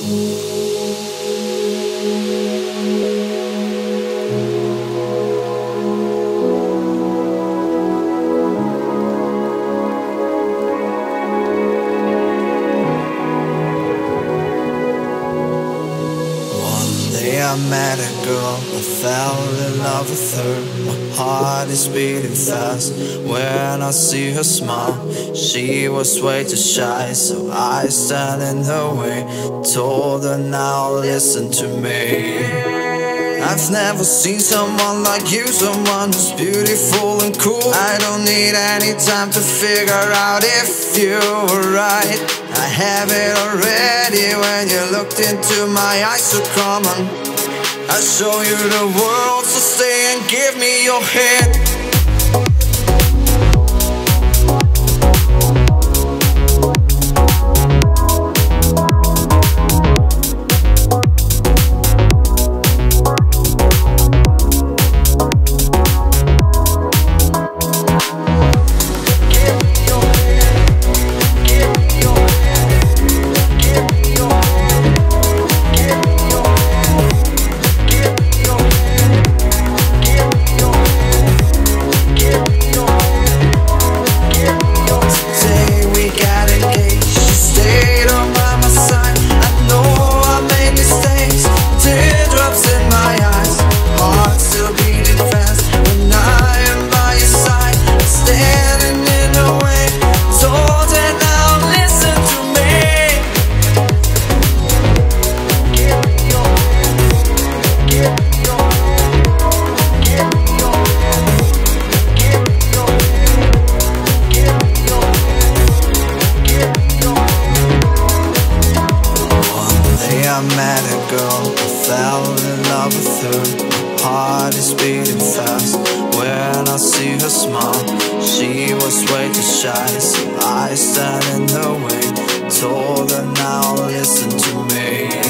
Ooh. I met a girl, I fell in love with her. My heart is beating fast when I see her smile. She was way too shy, so I stand in her way. Told her now, listen to me. I've never seen someone like you, someone who's beautiful and cool. I don't need any time to figure out if you were right. I have it already when you looked into my eyes, so come on. I show you the world, so stay and give me your hand met a girl, I fell in love with her. My heart is beating fast when I see her smile. She was way too shy, so I stand in her way. Told her now, listen to me.